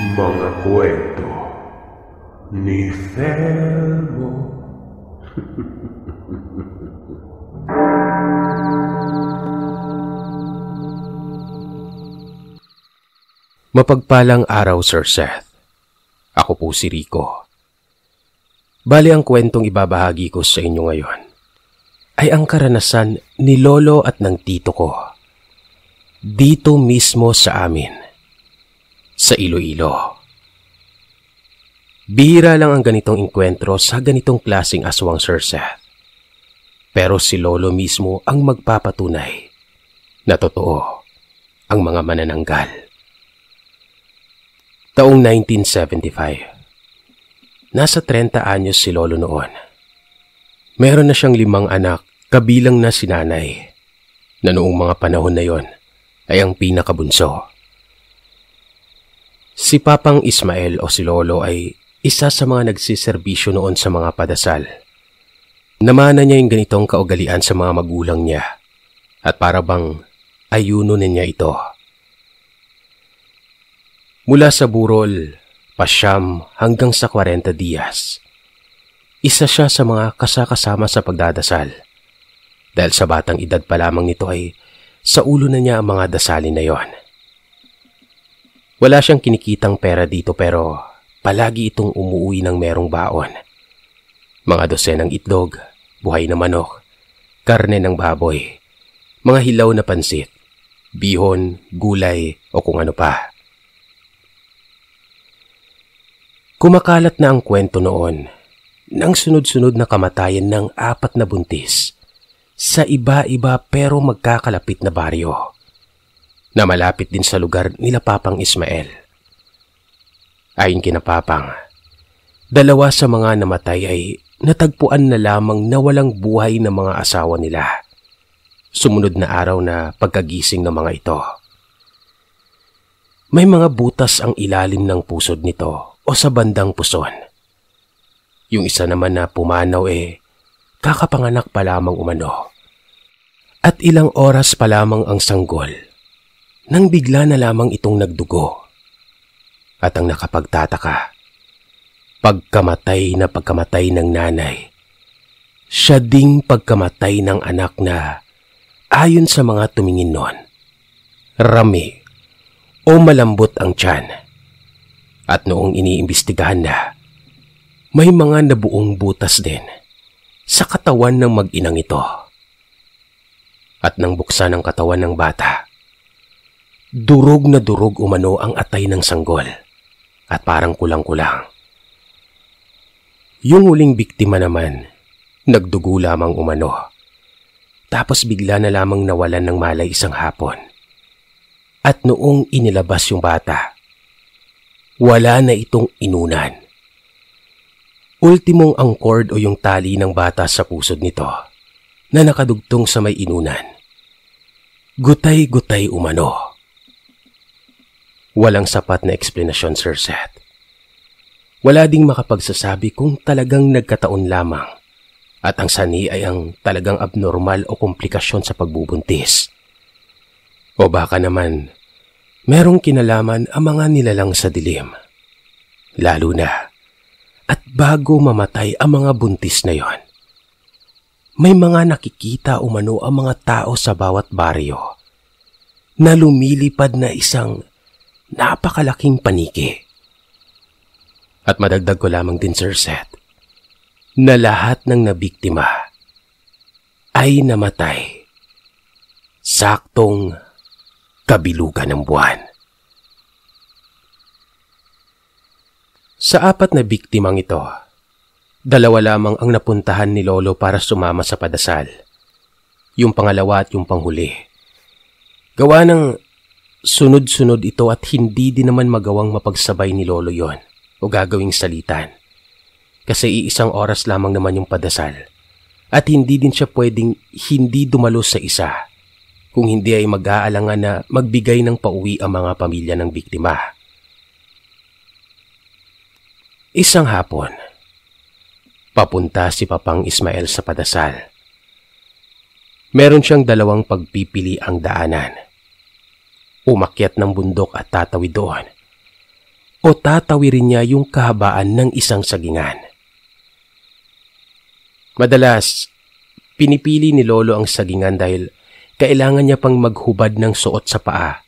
Mga kwento ni Felmo. Mapagpalang araw, Sir Seth. Ako po si Rico. Bali ang kwentong ibabahagi ko sa inyo ngayon ay ang karanasan ni Lolo at ng tito ko. Dito mismo sa amin. Sa Iloilo. Bihira lang ang ganitong inkwentro sa ganitong klasing aswang Sir Seth. Pero si Lolo mismo ang magpapatunay na totoo ang mga manananggal. Taong 1975. Nasa 30 anyos si Lolo noon. Meron na siyang limang anak kabilang na si nanay na noong mga panahon na yon ay ang pinakabunso. Si Papang Ismael o si Lolo ay isa sa mga nagsiservisyo noon sa mga padasal. Namana niya yung ganitong kaugalian sa mga magulang niya at para bang ayuno na niya ito. Mula sa burol, pasyam hanggang sa 40 diyas. Isa siya sa mga kasakasama sa pagdadasal. Dahil sa batang edad pa lamang nito ay sa ulo na niya ang mga dasalin na yon. Wala siyang kinikitang pera dito pero palagi itong umuwi ng merong baon. Mga dosenang itlog, buhay na manok, karne ng baboy, mga hilaw na pansit, bihon, gulay o kung ano pa. Kumakalat na ang kwento noon ng sunod-sunod na kamatayan ng apat na buntis sa iba-iba pero magkakalapit na baryo na malapit din sa lugar nila Papang Ismael. Ayon kina Papang, dalawa sa mga namatay ay natagpuan na lamang na walang buhay ng mga asawa nila. Sumunod na araw na pagkagising ng mga ito. May mga butas ang ilalim ng pusod nito o sa bandang puson. Yung isa naman na pumanaw eh, kakapanganak pa lamang umano. At ilang oras pa lamang ang sanggol, nang bigla na lamang itong nagdugo. At ang nakapagtataka, pagkamatay na pagkamatay ng nanay, siya ding pagkamatay ng anak na ayon sa mga tumingin nun, rami o malambot ang tiyan at noong iniimbestigahan na, may mga nabuong butas din sa katawan ng mag-inang ito. At nang buksan ang katawan ng bata, durog na durog umano ang atay ng sanggol at parang kulang-kulang. Yung huling biktima naman, nagdugo lamang umano. Tapos bigla na lamang nawalan ng malay isang hapon. At noong inilabas yung bata, wala na itong inunan. Ultimong ang cord o yung tali ng bata sa pusod nito na nakadugtong sa may inunan. Gutay-gutay umano. Walang sapat na eksplanasyon, Sir Seth. Wala ding makapagsasabi kung talagang nagkataon lamang at ang sani ay ang talagang abnormal o komplikasyon sa pagbubuntis. O baka naman merong kinalaman ang mga nilalang sa dilim. Lalo na at bago mamatay ang mga buntis na yon. May mga nakikita umano ang mga tao sa bawat baryo na lumilipad na isang napakalaking paniki. At madagdag ko lamang din Sir Seth na lahat ng nabiktima ay namatay saktong kabilugan ng buwan. Sa apat na biktimang ito, dalawa lamang ang napuntahan ni Lolo para sumama sa padasal. Yung pangalawa at yung panghuli. Gawa ng sunod-sunod ito at hindi din naman magawang mapagsabay ni Lolo yon o gagawing salitan. Kasi iisang oras lamang naman yung padasal at hindi din siya pwedeng hindi dumalo sa isa kung hindi ay mag-aalangan na magbigay ng pauwi ang mga pamilya ng biktima. Isang hapon, papunta si Papang Ismael sa padasal. Meron siyang dalawang pagpipili ang daanan. Umakyat ng bundok at tatawid doon. o tatawirin niya yung kahabaan ng isang sagingan. Madalas, pinipili ni Lolo ang sagingan dahil kailangan niya pang maghubad ng suot sa paa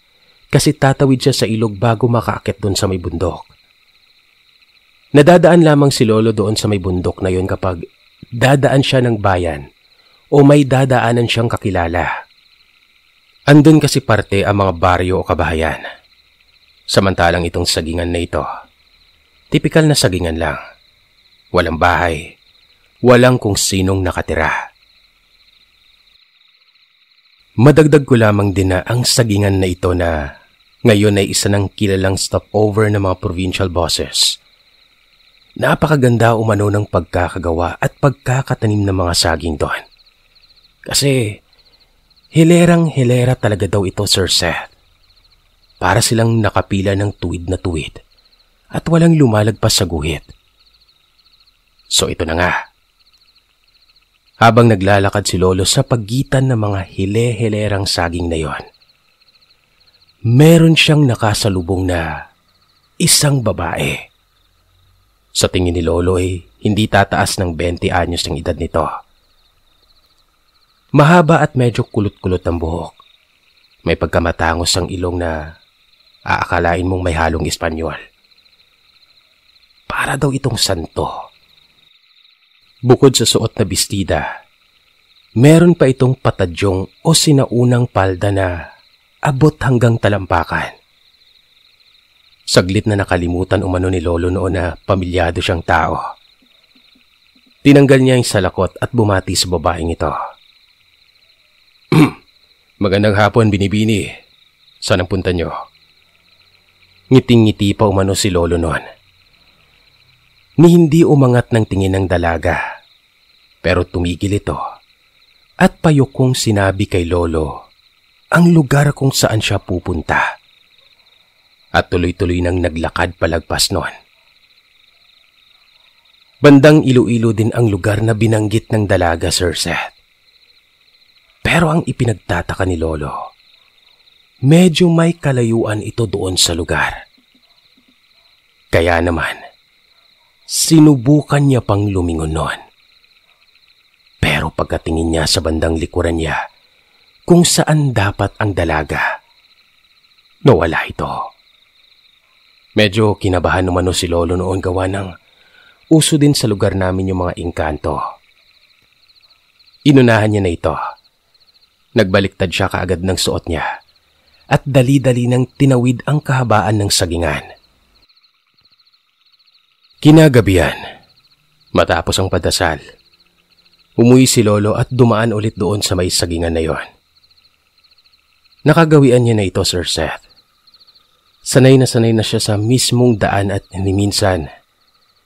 kasi tatawid siya sa ilog bago makaakit doon sa may bundok. Nadadaan lamang si Lolo doon sa may bundok na yun kapag dadaan siya ng bayan o may dadaanan siyang kakilala. Andun kasi parte ang mga baryo o kabahayan. Samantalang itong sagingan na ito, tipikal na sagingan lang. Walang bahay, walang kung sinong nakatira. Madagdag ko lamang din na ang sagingan na ito na ngayon ay isa ng kilalang stopover ng mga provincial bosses. Napakaganda umano ng pagkakagawa at pagkakatanim ng mga saging doon. Kasi hilerang hilera talaga daw ito Sir Seth. Para silang nakapila ng tuwid na tuwid at walang lumalagpas sa guhit. So ito na nga. Habang naglalakad si Lolo sa pagitan ng mga hile-hilerang saging na yon, meron siyang nakasalubong na isang babae. Sa tingin ni Lolo ay hindi tataas ng 20 anyos ang edad nito. Mahaba at medyo kulot-kulot ang buhok. May pagkamatangos ang ilong na aakalain mong may halong Espanyol. Para daw itong santo. Bukod sa suot na bestida, meron pa itong patadyong o sinaunang palda na abot hanggang talampakan. Saglit na nakalimutan umano ni Lolo noon na pamilyado siyang tao. Tinanggal niya yung salakot at bumati sa babaeng ito. Magandang hapon, binibini. Saan ang punta niyo? Ngiting-ngiti pa umano si Lolo noon ni hindi umangat ng tingin ng dalaga. Pero tumigil ito at payokong sinabi kay Lolo ang lugar kung saan siya pupunta. At tuloy-tuloy nang naglakad palagpas noon. Bandang Iloilo din ang lugar na binanggit ng dalaga, Sir Seth. Pero ang ipinagtataka ni Lolo, medyo may kalayuan ito doon sa lugar. Kaya naman, Sinubukan niya pang lumingon noon. Pero pagkatingin niya sa bandang likuran niya, kung saan dapat ang dalaga, nawala ito. Medyo kinabahan naman si Lolo noon gawa ng uso din sa lugar namin yung mga engkanto. Inunahan niya na ito. Nagbaliktad siya kaagad ng suot niya at dali-dali nang tinawid ang kahabaan ng sagingan. Kinagabihan, matapos ang padasal, umuwi si Lolo at dumaan ulit doon sa may sagingan na yon. Nakagawian niya na ito, Sir Seth. Sanay na sanay na siya sa mismong daan at minsan,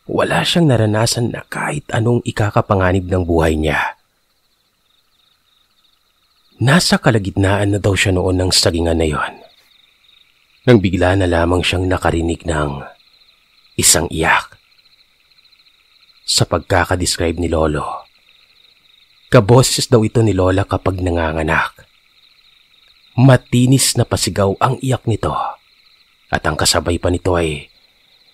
wala siyang naranasan na kahit anong ikakapanganib ng buhay niya. Nasa kalagitnaan na daw siya noon ng sagingan na yon. Nang bigla na lamang siyang nakarinig ng isang iyak sa pagkakadescribe ni Lolo. Kaboses daw ito ni Lola kapag nanganganak. Matinis na pasigaw ang iyak nito at ang kasabay pa nito ay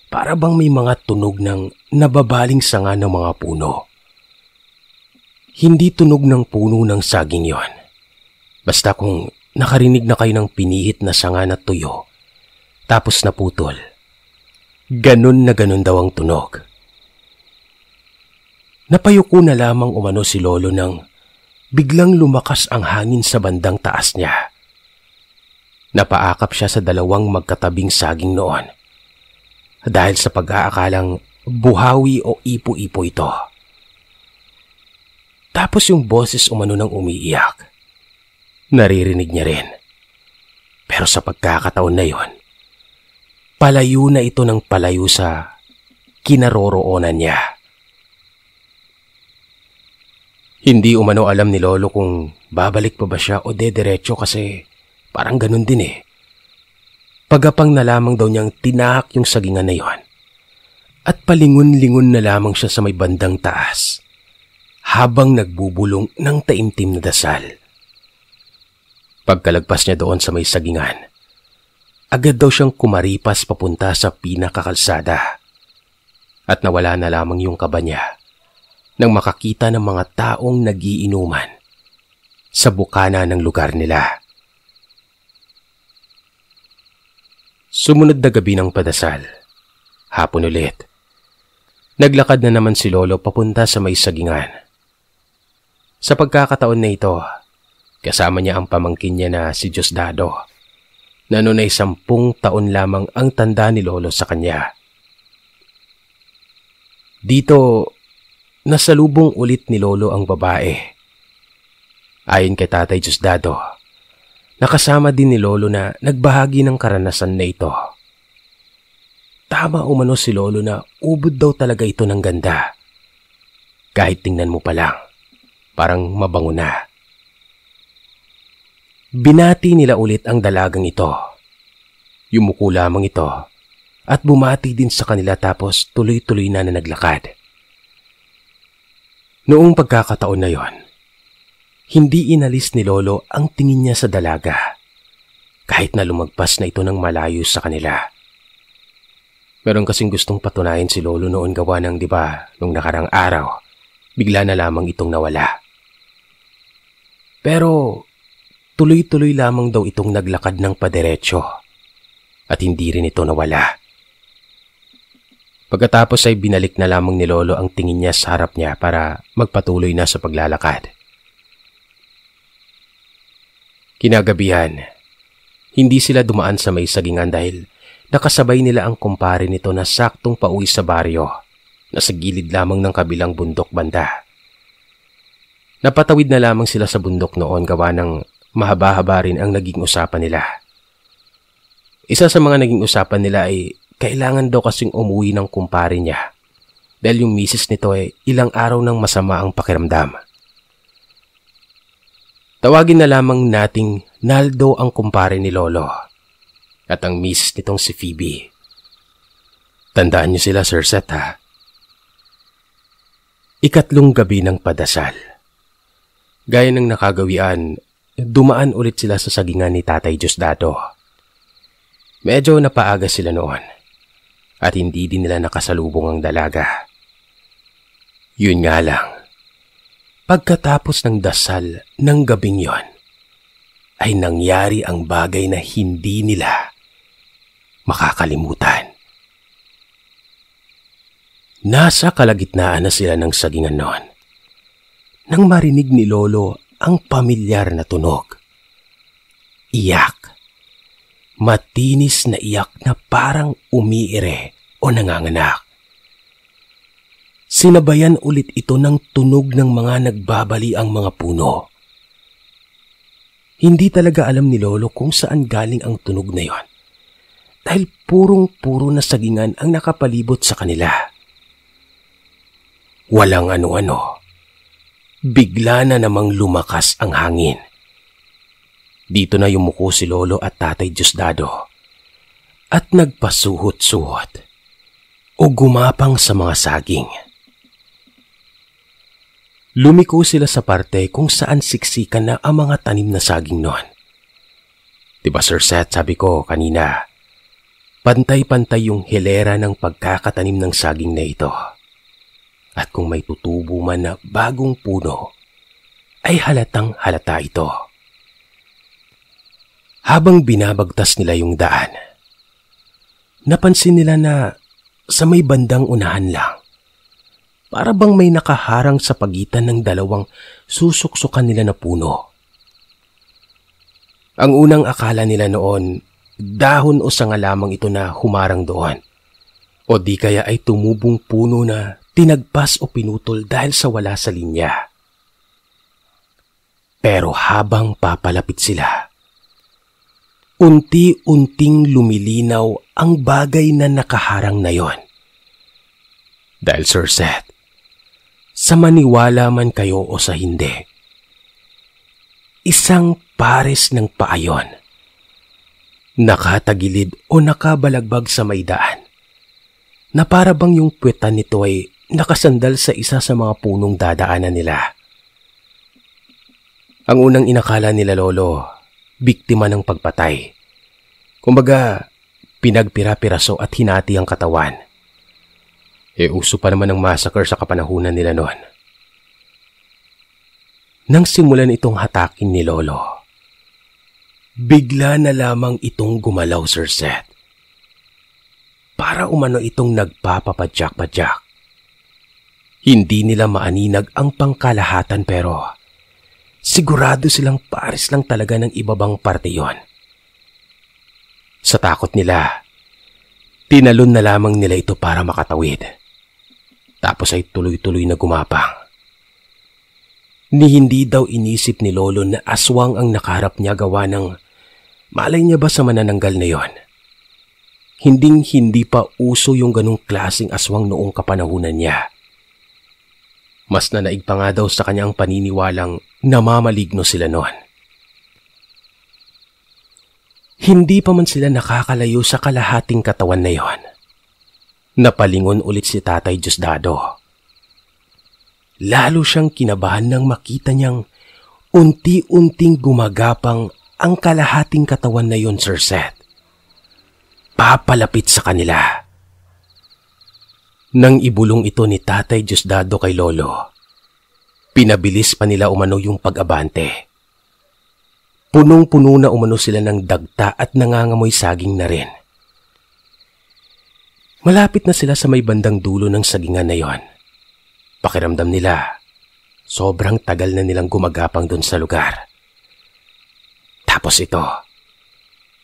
para bang may mga tunog ng nababaling sanga ng mga puno. Hindi tunog ng puno ng saging yon. Basta kung nakarinig na kayo ng pinihit na sanga na tuyo, tapos naputol. Ganun na ganun daw ang tunog. Napayuko na lamang umano si Lolo nang biglang lumakas ang hangin sa bandang taas niya. Napaakap siya sa dalawang magkatabing saging noon dahil sa pag-aakalang buhawi o ipo-ipo ito. Tapos yung boses umano ng umiiyak. Naririnig niya rin. Pero sa pagkakataon na yon, palayo na ito ng palayo sa kinaroroonan niya. Hindi umano alam ni Lolo kung babalik pa ba siya o dederecho kasi parang ganun din eh. Pagapang na lamang daw niyang tinahak yung sagingan na yon. At palingon-lingon na lamang siya sa may bandang taas habang nagbubulong ng taimtim na dasal. Pagkalagpas niya doon sa may sagingan, agad daw siyang kumaripas papunta sa pinakakalsada. At nawala na lamang yung kaba niya nang makakita ng mga taong nagiinuman sa bukana ng lugar nila. Sumunod na gabi ng padasal. Hapon ulit. Naglakad na naman si Lolo papunta sa may sagingan. Sa pagkakataon na ito, kasama niya ang pamangkin niya na si Diosdado, na noon ay sampung taon lamang ang tanda ni Lolo sa kanya. Dito, nasalubong ulit ni Lolo ang babae. Ayon kay Tatay Diosdado, Nakasama din ni Lolo na nagbahagi ng karanasan na ito. Tama umano si Lolo na ubod daw talaga ito ng ganda. Kahit tingnan mo pa lang, parang mabango na. Binati nila ulit ang dalagang ito. Yumuko lamang ito at bumati din sa kanila tapos tuloy-tuloy na na naglakad. Noong pagkakataon na yon, hindi inalis ni Lolo ang tingin niya sa dalaga. Kahit na lumagpas na ito ng malayo sa kanila. Meron kasing gustong patunayan si Lolo noon gawa ng di ba nung nakarang araw. Bigla na lamang itong nawala. Pero tuloy-tuloy lamang daw itong naglakad ng paderetsyo. At hindi rin ito nawala. Pagkatapos ay binalik na lamang ni Lolo ang tingin niya sa harap niya para magpatuloy na sa paglalakad. Kinagabihan, hindi sila dumaan sa may sagingan dahil nakasabay nila ang kumpare nito na saktong pauwi sa baryo na sa gilid lamang ng kabilang bundok banda. Napatawid na lamang sila sa bundok noon gawa ng mahaba-haba rin ang naging usapan nila. Isa sa mga naging usapan nila ay kailangan daw kasing umuwi ng kumpare niya dahil yung misis nito ay ilang araw nang masama ang pakiramdam. Tawagin na lamang nating Naldo ang kumpare ni Lolo at ang miss nitong si Phoebe. Tandaan niyo sila, Sir Seth, ha? Ikatlong gabi ng padasal. Gaya ng nakagawian, dumaan ulit sila sa sagingan ni Tatay Diosdado. Medyo napaaga sila noon at hindi din nila nakasalubong ang dalaga. Yun nga lang, Pagkatapos ng dasal ng gabing yon, ay nangyari ang bagay na hindi nila makakalimutan. Nasa kalagitnaan na sila ng sagingan noon. Nang marinig ni Lolo ang pamilyar na tunog. Iyak. Matinis na iyak na parang umiire o nanganganak. Sinabayan ulit ito ng tunog ng mga nagbabali ang mga puno. Hindi talaga alam ni Lolo kung saan galing ang tunog na yon. Dahil purong-puro na sagingan ang nakapalibot sa kanila. Walang ano-ano. Bigla na namang lumakas ang hangin. Dito na yumuko si Lolo at Tatay Diosdado at nagpasuhot-suhot o gumapang sa mga saging. Lumiko sila sa parte kung saan siksikan na ang mga tanim na saging noon. Diba Sir Seth, sabi ko kanina, pantay-pantay yung hilera ng pagkakatanim ng saging na ito. At kung may tutubo man na bagong puno, ay halatang halata ito. Habang binabagtas nila yung daan, napansin nila na sa may bandang unahan lang, para bang may nakaharang sa pagitan ng dalawang susuksukan nila na puno. Ang unang akala nila noon, dahon o sanga lamang ito na humarang doon. O di kaya ay tumubong puno na tinagpas o pinutol dahil sa wala sa linya. Pero habang papalapit sila, unti-unting lumilinaw ang bagay na nakaharang na yon. Dahil Sir Seth, sa maniwala man kayo o sa hindi. Isang pares ng paayon. Nakatagilid o nakabalagbag sa may. Na para bang yung puwetan nito ay nakasandal sa isa sa mga punong dadaanan nila. Ang unang inakala nila lolo, biktima ng pagpatay. Kumbaga, pinagpira-piraso at hinati ang katawan. E uso pa naman ng massacre sa kapanahunan nila noon. Nang simulan itong hatakin ni Lolo, bigla na lamang itong gumalaw, Sir Seth. Para umano itong nagpapapadyak-padyak. Hindi nila maaninag ang pangkalahatan pero sigurado silang pares lang talaga ng ibabang parte yon. Sa takot nila, tinalon na lamang nila ito para makatawid. Tapos ay tuloy-tuloy na gumapang. Ni hindi daw inisip ni Lolo na aswang ang nakaharap niya gawa ng malay niya ba sa manananggal na yon. Hinding hindi pa uso yung ganong klasing aswang noong kapanahunan niya. Mas nanaig pa nga daw sa kanyang paniniwalang namamaligno sila noon. Hindi pa man sila nakakalayo sa kalahating katawan na yon. Napalingon ulit si Tatay Diosdado. Lalo siyang kinabahan nang makita niyang unti-unting gumagapang ang kalahating katawan na yon, Sir Seth. Papalapit sa kanila. Nang ibulong ito ni Tatay Diosdado kay Lolo, pinabilis pa nila umano yung pag-abante. Punong-puno na umano sila ng dagta at nangangamoy saging na rin. Malapit na sila sa may bandang dulo ng sagingan na yon. Pakiramdam nila, sobrang tagal na nilang gumagapang doon sa lugar. Tapos ito,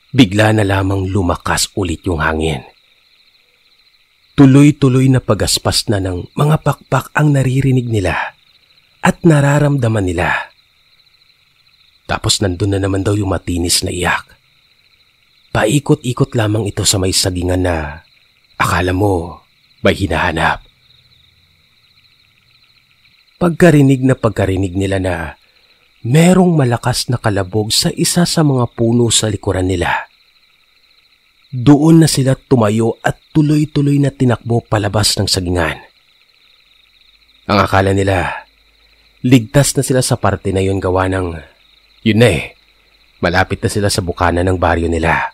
bigla na lamang lumakas ulit yung hangin. Tuloy-tuloy na pagaspas na ng mga pakpak ang naririnig nila at nararamdaman nila. Tapos nandun na naman daw yung matinis na iyak. Paikot-ikot lamang ito sa may sagingan na akala mo may hinahanap. Pagkarinig na pagkarinig nila na merong malakas na kalabog sa isa sa mga puno sa likuran nila. Doon na sila tumayo at tuloy-tuloy na tinakbo palabas ng sagingan. Ang akala nila, ligtas na sila sa parte na yun gawa ng, yun na eh, malapit na sila sa bukana ng baryo nila.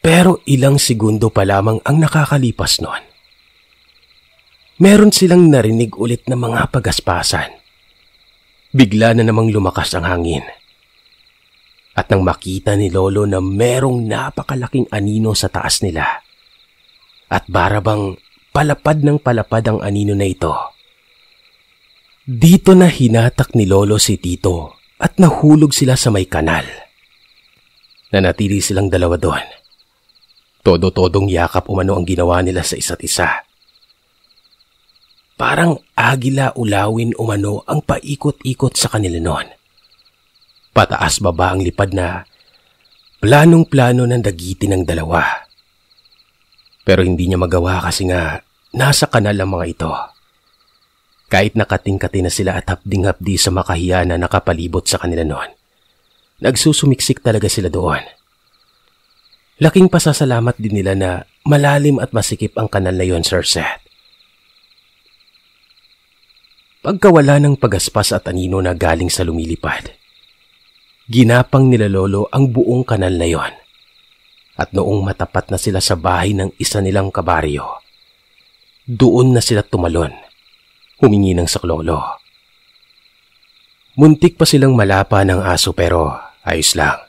Pero ilang segundo pa lamang ang nakakalipas noon meron silang narinig ulit na mga pagaspasan. Bigla na namang lumakas ang hangin. At nang makita ni Lolo na merong napakalaking anino sa taas nila, at barabang palapad ng palapad ang anino na ito, dito na hinatak ni Lolo si Tito at nahulog sila sa may kanal. Nanatili silang dalawa doon. Todo-todong yakap umano ang ginawa nila sa isa't isa. Parang agila ulawin umano ang paikot-ikot sa kanila noon. Pataas baba ang lipad na planong-plano ng dagiti ng dalawa. Pero hindi niya magawa kasi nga nasa kanal ang mga ito. Kahit nakatingkati na sila at hapding-hapdi sa makahiya na nakapalibot sa kanila noon. Nagsusumiksik talaga sila doon. Laking pasasalamat din nila na malalim at masikip ang kanal na yon, Sir Seth. Pagkawala ng pagaspas at anino na galing sa lumilipad, ginapang nila lolo ang buong kanal na yon. At noong matapat na sila sa bahay ng isa nilang kabaryo, doon na sila tumalon, humingi ng saklolo. Muntik pa silang malapa ng aso pero ayos lang.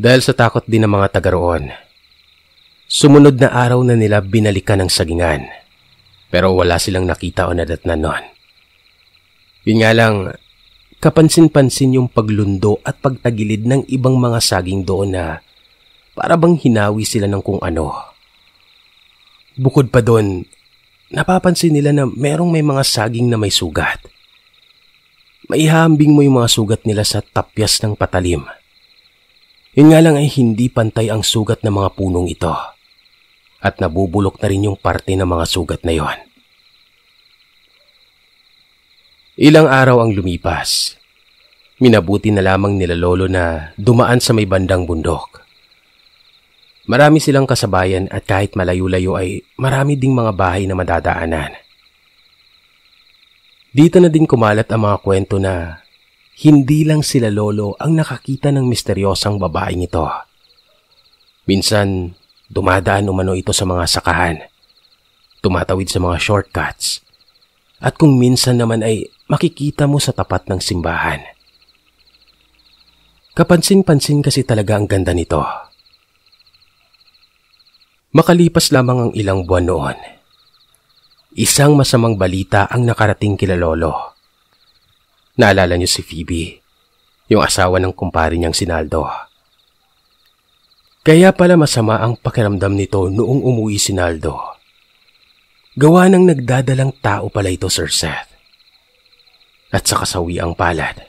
Dahil sa takot din ng mga taga roon, sumunod na araw na nila binalikan ng sagingan pero wala silang nakita o nadatnan noon. Yun nga lang, kapansin-pansin yung paglundo at pagtagilid ng ibang mga saging doon na para bang hinawi sila ng kung ano. Bukod pa doon, napapansin nila na merong may mga saging na may sugat. Maihambing mo yung mga sugat nila sa tapyas ng patalim. Yun nga lang ay hindi pantay ang sugat ng mga punong ito at nabubulok na rin yung parte ng mga sugat na yon. Ilang araw ang lumipas. Minabuti na lamang nila lolo na dumaan sa may bandang bundok. Marami silang kasabayan at kahit malayo-layo ay marami ding mga bahay na madadaanan. Dito na din kumalat ang mga kwento na hindi lang sila lolo ang nakakita ng misteryosang babaeng ito. Minsan, dumadaan umano ito sa mga sakahan, tumatawid sa mga shortcuts, at kung minsan naman ay makikita mo sa tapat ng simbahan. Kapansin-pansin kasi talaga ang ganda nito. Makalipas lamang ang ilang buwan noon, isang masamang balita ang nakarating kila Lolo. Naalala niyo si Phoebe, yung asawa ng kumpare niyang Sinaldo. Kaya pala masama ang pakiramdam nito noong umuwi si Naldo. Gawa ng nagdadalang tao pala ito, Sir Seth. At sa kasawi ang palad.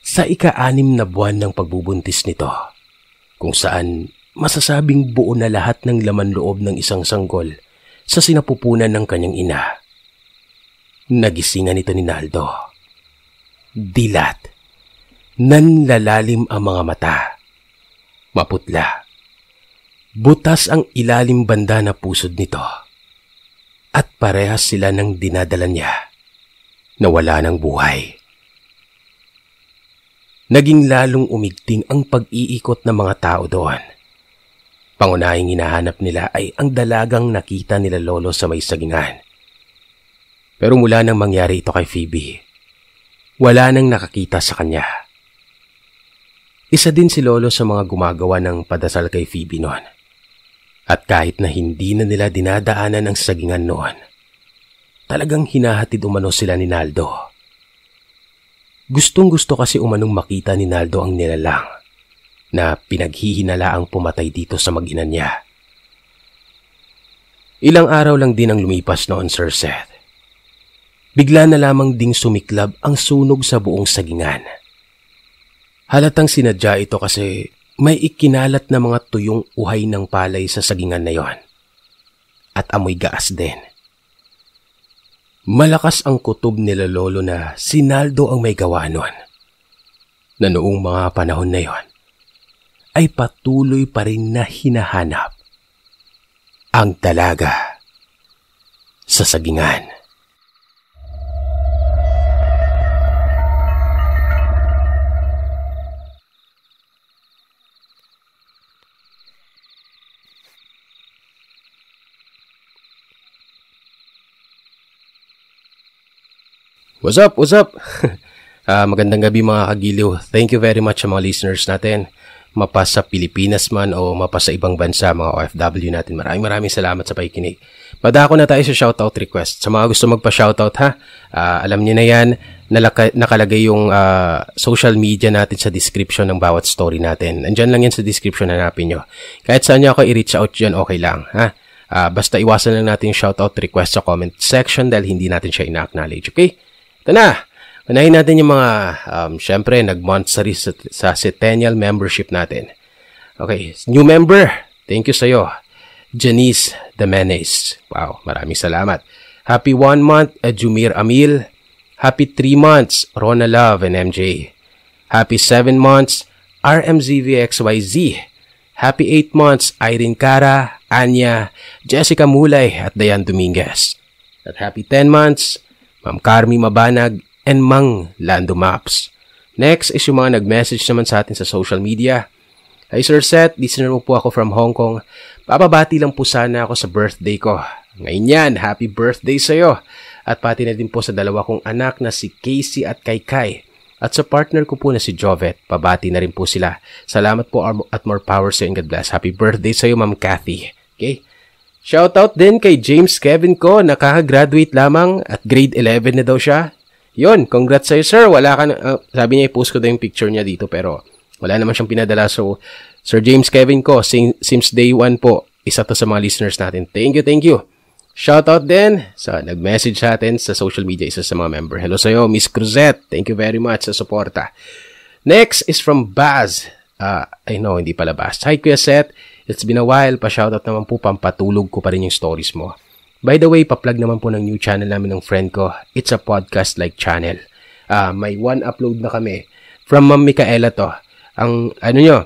Sa ika-anim na buwan ng pagbubuntis nito, kung saan masasabing buo na lahat ng laman loob ng isang sanggol sa sinapupunan ng kanyang ina. Nagisingan ito ni Naldo dilat. Nanlalalim ang mga mata. Maputla. Butas ang ilalim banda na pusod nito. At parehas sila ng dinadala niya na wala ng buhay. Naging lalong umigting ang pag-iikot ng mga tao doon. Pangunahing hinahanap nila ay ang dalagang nakita nila lolo sa may sagingan. Pero mula nang mangyari ito kay Phoebe, wala nang nakakita sa kanya. Isa din si Lolo sa mga gumagawa ng padasal kay Phoebe noon. At kahit na hindi na nila dinadaanan ang sagingan noon, talagang hinahatid umano sila ni Naldo. Gustong gusto kasi umanong makita ni Naldo ang nilalang na pinaghihinala ang pumatay dito sa mag niya. Ilang araw lang din ang lumipas noon, Sir Seth Bigla na lamang ding sumiklab ang sunog sa buong sagingan. Halatang sinadya ito kasi may ikinalat na mga tuyong uhay ng palay sa sagingan na yon. At amoy gaas din. Malakas ang kutob nila lolo na sinaldo ang may gawa nun. Na noong mga panahon na yon, ay patuloy pa rin na hinahanap ang talaga sa sagingan. What's up? What's up? uh, magandang gabi mga kagiliw. Thank you very much sa mga listeners natin. Mapa sa Pilipinas man o mapa sa ibang bansa, mga OFW natin. Maraming maraming salamat sa pakikinig. Madako na tayo sa shoutout request. Sa mga gusto magpa-shoutout ha, uh, alam niyo na yan, nalaka, nakalagay yung uh, social media natin sa description ng bawat story natin. Nandyan lang yan sa description, hanapin nyo. Kahit saan nyo ako i-reach out dyan, okay lang. Ha? Uh, basta iwasan lang natin yung shoutout request sa comment section dahil hindi natin siya ina-acknowledge, okay? Ito na. Unahin natin yung mga, um, syempre, nag-monthsary sa, sa Centennial membership natin. Okay, new member. Thank you sa'yo. Janice Demenes. Wow, maraming salamat. Happy one month, Jumir Amil. Happy three months, Rona Love and MJ. Happy seven months, RMZVXYZ. Happy eight months, Irene Cara, Anya, Jessica Mulay at Dayan Dominguez. At happy 10 months, Ma'am Carmi Mabanag, and Mang Lando Maps. Next is yung mga nag-message naman sa atin sa social media. Hi Sir Seth, listener mo po ako from Hong Kong. Papabati lang po sana ako sa birthday ko. Ngayon yan, happy birthday sa'yo. At pati na din po sa dalawa kong anak na si Casey at Kaikai. At sa partner ko po na si Jovet, pabati na rin po sila. Salamat po at more power sa and God bless. Happy birthday sa'yo, Ma'am Kathy. Okay? Shoutout din kay James Kevin ko, nakaka-graduate lamang at grade 11 na daw siya. Yon, congrats sa'yo sir. Wala ka na, uh, sabi niya i-post ko daw yung picture niya dito pero wala naman siyang pinadala. So, Sir James Kevin ko, since day 1 po, isa to sa mga listeners natin. Thank you, thank you. Shoutout din sa nag-message sa atin sa social media, isa sa mga member. Hello sa'yo, Miss Cruzette. Thank you very much sa suporta. Next is from Baz. Uh, I know, hindi pala Baz. Hi, Kuya Seth. It's been a while, pa-shoutout naman po, pampatulog ko pa rin yung stories mo. By the way, pa-plug naman po ng new channel namin ng friend ko. It's a podcast-like channel. Uh, may one upload na kami. From Ma'am Micaela to. Ang, ano nyo,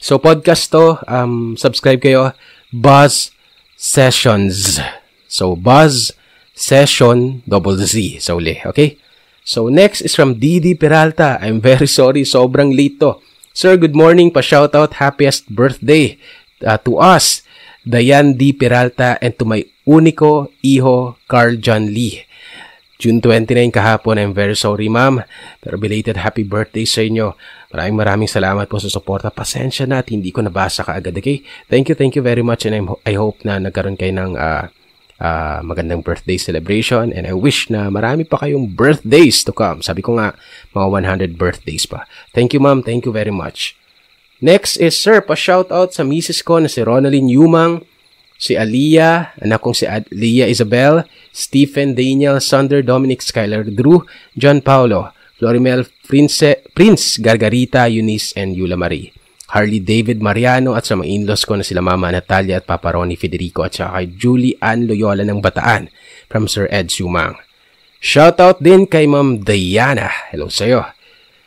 so podcast to, um, subscribe kayo, Buzz Sessions. So, Buzz Session, double Z, sa uli, okay? So next is from Didi Peralta. I'm very sorry, sobrang late to. Sir, good morning. Pa-shoutout happiest birthday uh, to us, Dayan D. Peralta, and to my unico iho, Carl John Lee. June 29 kahapon. I'm very sorry, ma'am. Pero belated happy birthday sa inyo. Maraming maraming salamat po sa suporta. Pasensya na at hindi ko nabasa kaagad. Okay? Thank you, thank you very much. And I'm, I hope na nagkaroon kayo ng uh, uh, magandang birthday celebration. And I wish na marami pa kayong birthdays to come. Sabi ko nga, mga 100 birthdays pa. Thank you, ma'am. Thank you very much. Next is, sir, pa-shoutout sa misis ko na si Ronaldin Yumang si Aliyah, anak kong si Aliyah Isabel, Stephen Daniel Sander Dominic Skyler Drew, John Paulo, Florimel Prince, Prince Gargarita, Eunice, and Yula Marie. Harley David Mariano at sa mga in-laws ko na sila Mama Natalia at Papa Ronnie Federico at saka kay Julie Ann Loyola ng Bataan from Sir Ed Sumang. Shoutout din kay Ma'am Diana. Hello sa'yo.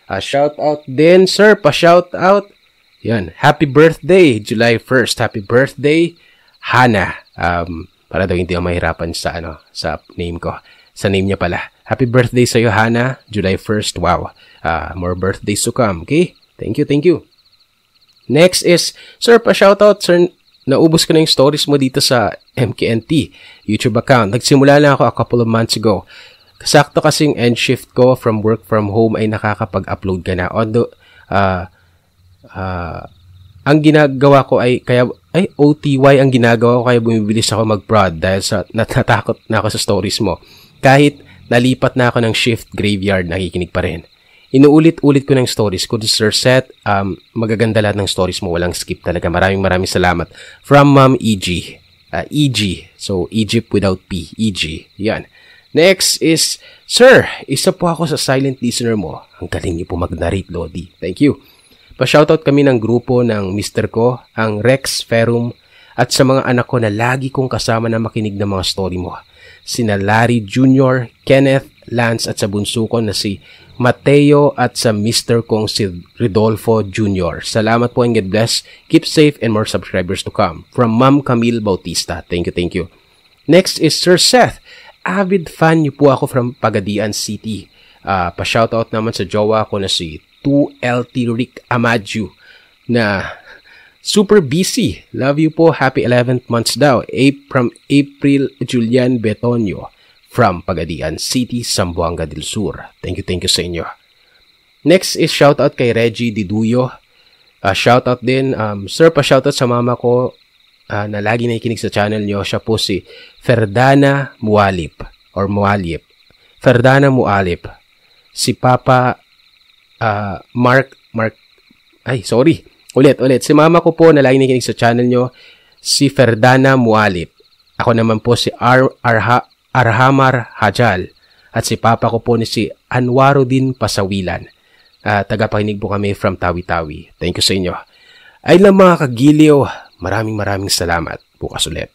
Uh, shoutout din, sir. Pa-shoutout. Yan. Happy birthday, July 1st. Happy birthday, Hana. Um, para daw hindi ako mahirapan sa ano sa name ko. Sa name niya pala. Happy birthday sa iyo, Hana. July 1st. Wow. Uh, more birthdays to come. Okay? Thank you, thank you. Next is, Sir, pa-shoutout, Sir, naubos ko na yung stories mo dito sa MKNT YouTube account. Nagsimula na ako a couple of months ago. Sakto kasing end shift ko from work from home ay nakakapag-upload ka na. Although, uh, uh, ang ginagawa ko ay kaya ay OTY ang ginagawa ko kaya bumibilis ako mag-prod dahil sa natatakot na ako sa stories mo. Kahit nalipat na ako ng shift graveyard, nakikinig pa rin. Inuulit-ulit ko ng stories ko. Sir Seth, um, magaganda lahat ng stories mo. Walang skip talaga. Maraming maraming salamat. From Ma'am EG. Uh, EG. So, Egypt without P. EG. Yan. Next is, Sir, isa po ako sa silent listener mo. Ang galing niyo po mag-narrate, Lodi. Thank you. Pa-shoutout kami ng grupo ng Mr. ko, ang Rex Ferum, at sa mga anak ko na lagi kong kasama na makinig ng mga story mo. Sina Larry Jr., Kenneth, Lance at sa bunso ko na si Mateo at sa Mr. kong si Rodolfo Jr. Salamat po and God bless. Keep safe and more subscribers to come. From Ma'am Camille Bautista. Thank you, thank you. Next is Sir Seth. Avid fan niyo po ako from Pagadian City. Uh, pa-shoutout naman sa jowa ko na si 2LT Rick Amadju na super busy. Love you po. Happy 11th months daw. A from April Julian Betonio from Pagadian City, Zamboanga del Sur. Thank you, thank you sa inyo. Next is shoutout kay Reggie Diduyo. Uh, shoutout din, um, sir, pa shoutout sa mama ko uh, na lagi nakikinig sa channel nyo. Siya po si Ferdana Mualip or Mualip. Ferdana Mualip. Si Papa uh, Mark, Mark, ay, sorry. Ulit, ulit. Si mama ko po na lagi nakikinig sa channel nyo, si Ferdana Mualip. Ako naman po si Ar Arha Arhamar Hajal. At si papa ko po ni si Anwaruddin Pasawilan. Uh, tagapakinig po kami from Tawi-Tawi. Thank you sa inyo. Ay lang mga kagiliw, maraming maraming salamat. Bukas ulit.